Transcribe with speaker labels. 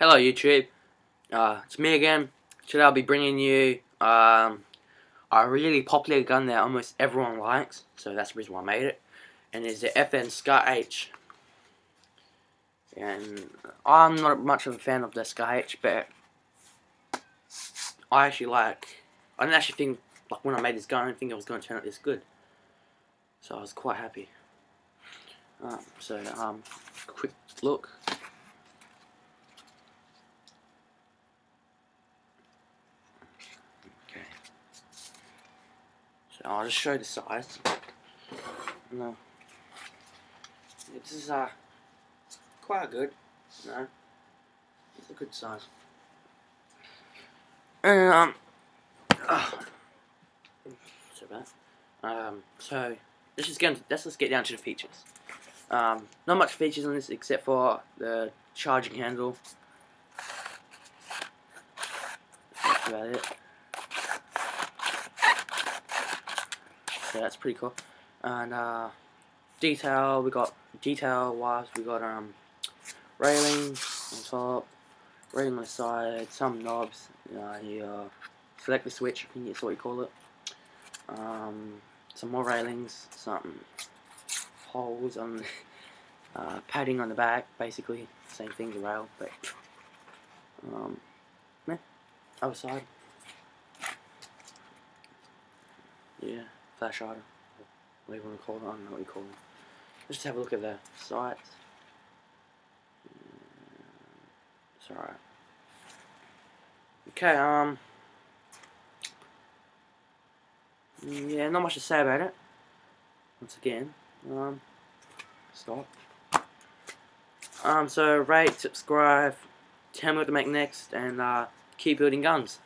Speaker 1: Hello YouTube, uh, it's me again. Today I'll be bringing you um, a really popular gun that almost everyone likes, so that's the reason why I made it. And it's the FN Scar H. And I'm not much of a fan of the Scar H, but I actually like, I didn't actually think, like when I made this gun, I didn't think it was going to turn out this good. So I was quite happy. Um, so, um, quick look. I'll just show you the size. No. This is uh quite good. No. It's a good size. And um oh, so bad. Um so let's just get let's just get down to the features. Um not much features on this except for the charging handle. That's about it. So that's pretty cool. And uh, detail, we got detail wise, we got um railing on top, railing on the side, some knobs. You uh, select the switch, I think that's what you call it. Um, some more railings, some holes on uh, padding on the back, basically same thing the rail, but um, yeah, other side. Yeah flash item, what do you want to call it, I don't know what you call them. Let's just have a look at the sights. It's alright. Okay, um, yeah, not much to say about it. Once again, um, stop. Um, so rate, subscribe, tell me what to make next, and uh, keep building guns.